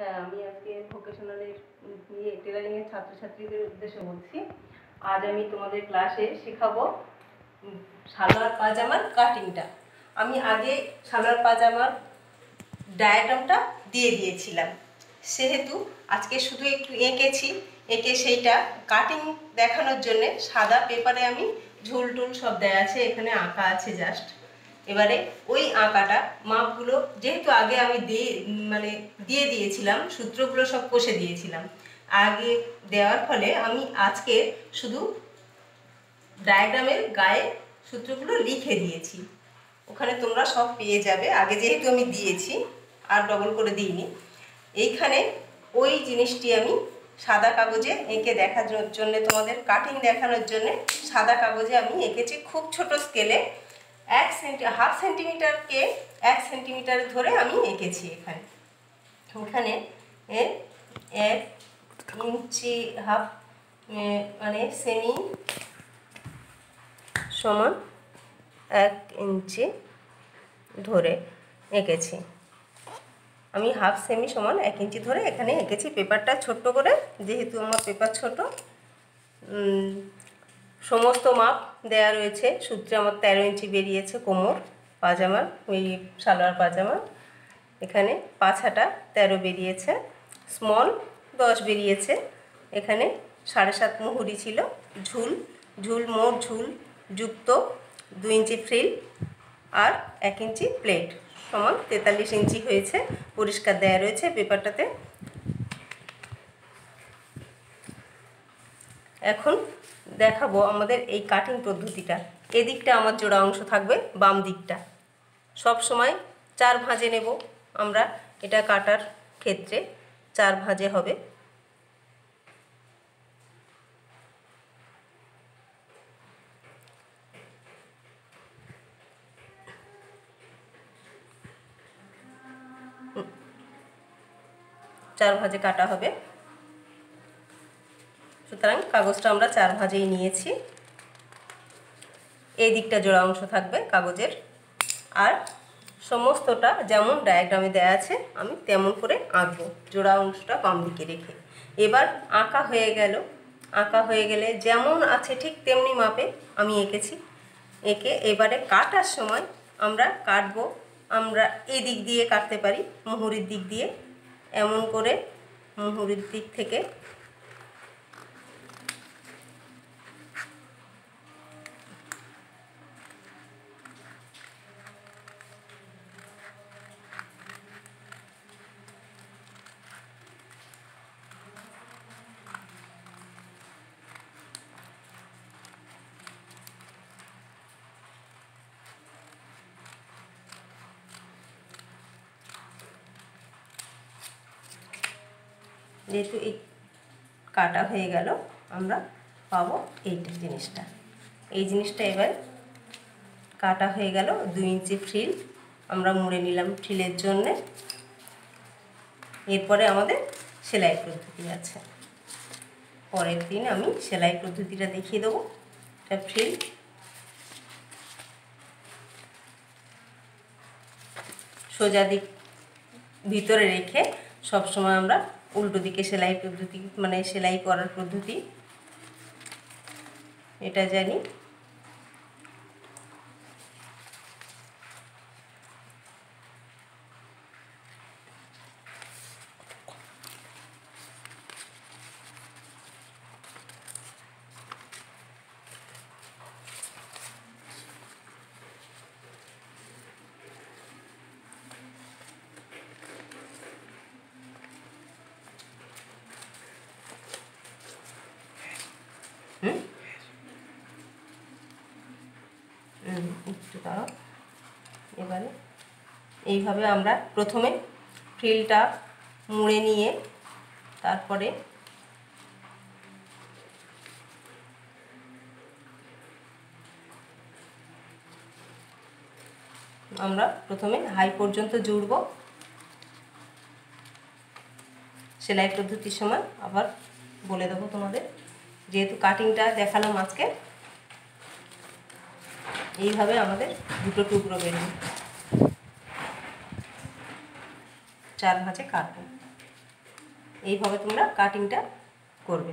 হ্যাঁ আমি আজকে ভোকেশনালের ইয়ে টেলারিংয়ের ছাত্রছাত্রীদের উদ্দেশ্যে বলছি। আজ আমি তোমাদের ক্লাসে শেখাবো সালোয়ার পাজামার কাটিংটা আমি আগে সালোয়ার পাজামার ডায়াগ্রামটা দিয়ে দিয়েছিলাম। সেহেতু আজকে শুধু একটু এঁকেছি, এঁকে সেইটা কাটিং দেখানোর জন্যে সাদা পেপারে আমি ঝুল টুল সব দেয়া আছে, এখানে আঁকা আছে জাস্ট এবারে ওই আঁকাটা, মাপগুলো যেহেতু আগে আমি দিয়ে মানে দিয়ে দিয়েছিলাম, সূত্রগুলো সব কষে দিয়েছিলাম। আগে দেওয়ার ফলে আমি আজকে শুধু ডায়াগ্রামের গায়ে সূত্রগুলো লিখে দিয়েছি। ওখানে তোমরা সব পেয়ে যাবে। আগে যেহেতু আমি দিয়েছি, আর ডবল করে দিইনি। এইখানে ওই জিনিসটি আমি সাদা কাগজে এঁকে দেখার জন্য তোমাদের কাটিং দেখানোর জন্য সাদা কাগজে আমি এঁকেছি খুব ছোট স্কেলে এক সেন্টি হাফ সেন্টিমিটারকে এক সেন্টিমিটার ধরে আমি এঁকেছি এখানে। এখানে এক ইঞ্চি হাফ মানে সেমি সমান এক ইঞ্চি ধরে এঁকেছি। আমি হাফ সেমি সমান এক ইঞ্চি ধরে এখানে এঁকেছি। পেপারটা ছোট্ট করে, যেহেতু আমার পেপার ছোট সমস্ত মাপ দেয়া রয়েছে। সূত্রে আমার তেরো ইঞ্চি বেরিয়েছে কোমর পাজামার ওই সালোয়ার পাজামা। এখানে পাছাটা তেরো বেরিয়েছে। স্মল দশ বেরিয়েছে। এখানে সাড়ে সাত মুহুরি ছিল। ঝুল ঝুল মোট ঝুল, যুক্ত দু ইঞ্চি ফ্রিল আর এক ইঞ্চি প্লেট সমান তেতাল্লিশ ইঞ্চি হয়েছে। পরিষ্কার দেয়া রয়েছে পেপারটাতে। এখন দেখাবো আমাদের এই কাটিং পদ্ধতিটা। এদিকটা আমার জোড়া অংশ থাকবে, বাম দিকটা। সব সময় চার ভাঁজে নেব আমরা এটা কাটার ক্ষেত্রে, চার ভাঁজে হবে। চার ভাঁজে কাটা হবে। সুতরাং কাগজটা আমরা চার ভাজেই নিয়েছি। এই দিকটা জোড়া অংশ থাকবে কাগজের। আর সমস্তটা যেমন ডায়াগ্রামে দেয়া আছে, আমি তেমন করে আঁকবো। জোড়া অংশটা বাম দিকে রেখে। এবার আঁকা হয়ে গেল। আঁকা হয়ে গেলে যেমন আছে ঠিক তেমনি মাপে আমি এঁকেছি। এঁকে এবারে কাটার সময় আমরা কাটবো। আমরা এই দিক দিয়ে কাটতে পারি, মুহুরির দিক দিয়ে। এমন করে মুহুরির দিক থেকে যেহেতু এই কাটা হয়ে গেল, আমরা পাবো এইটা জিনিসটা। এই জিনিসটা এবার কাটা হয়ে গেল, দুই ইঞ্চি ফ্রিল। আমরা মুড়ে নিলাম ফ্রিলের জন্যে। এরপরে আমাদের সেলাই পদ্ধতি আছে। পরের দিন আমি সেলাই পদ্ধতিটা দেখিয়ে দেবো, এটা ফ্রিল। সোজা দিক ভিতরে রেখে সব সময় আমরা উল্টো দিকে সেলাই পদ্ধতি মানে সেলাই করার পদ্ধতি। এটা জানি। একটু দাঁড়াও। এবারে এইভাবে আমরা প্রথমে ফ্রিলটা মুড়ে নিয়ে তারপরে আমরা প্রথমে হাই পর্যন্ত জুড়ব। সেলাই পদ্ধতির সময় আবার বলে দেবো তোমাদের। যেহেতু কাটিংটা দেখালাম আজকে এইভাবে আমাদের দুটো টুকরো বেরোবে চার ভাঁজে কাটবো। এইভাবে তোমরা কাটিংটা করবে।